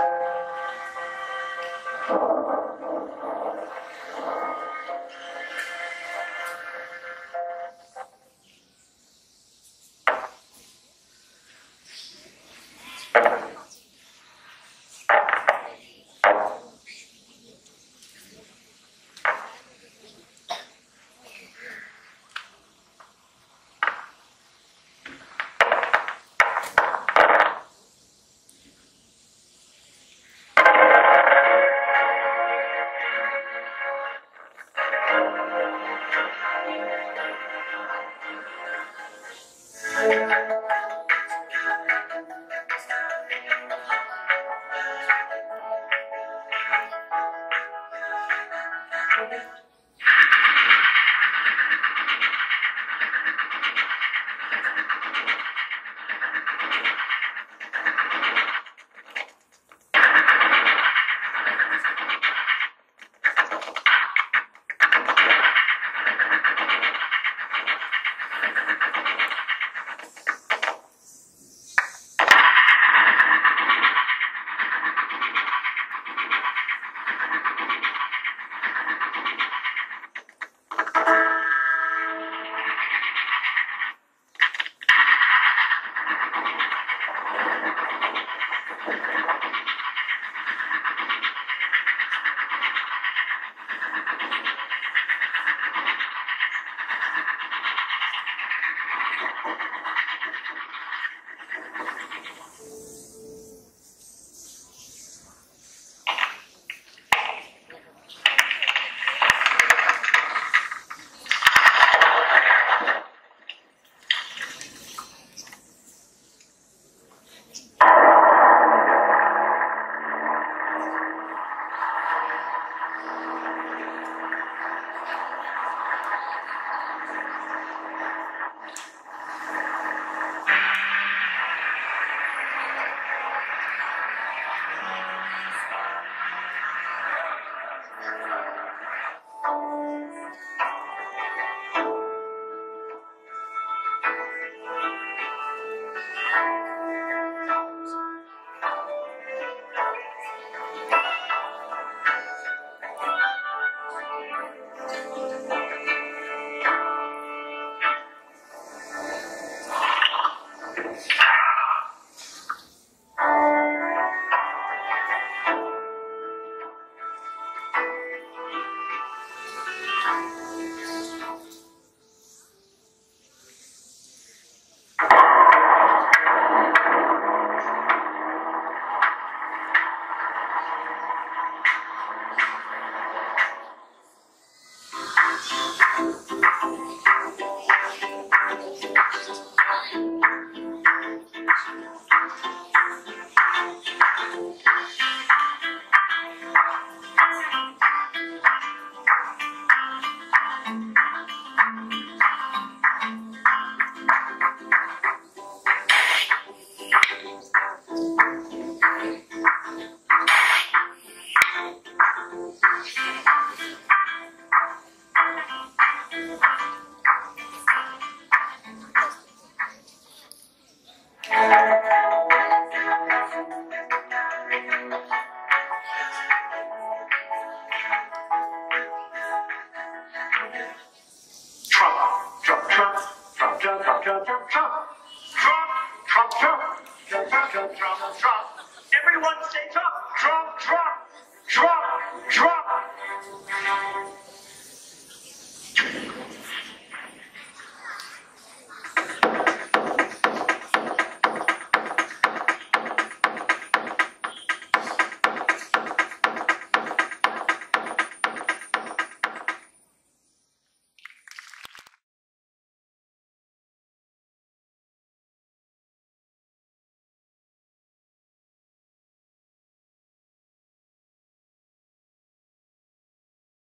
Thank you. Thank you. Trump, Trump, Trump, Trump, Trump, Trump. Trump, Trump. Everyone stay Trump.